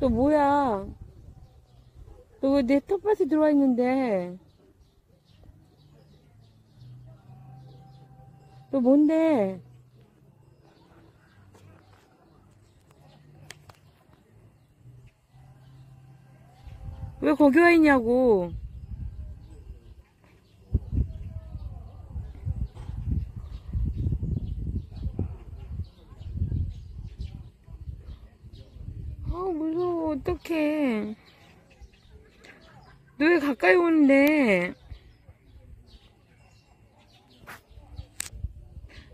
너 뭐야? 너 왜 내 텃밭에 들어와 있는데? 너 뭔데? 왜 거기 와 있냐고? 아 무서워. 어떡해. 너 왜 가까이 오는데?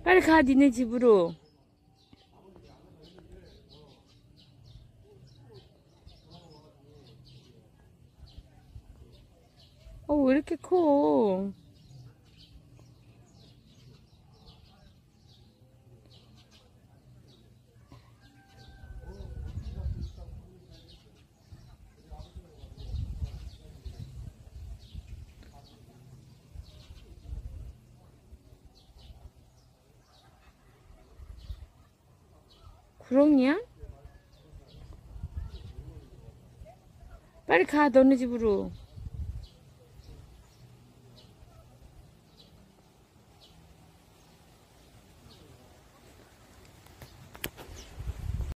빨리 가 니네 집으로. 어왜 이렇게 커 구렁이야? 빨리 가 너네 집으로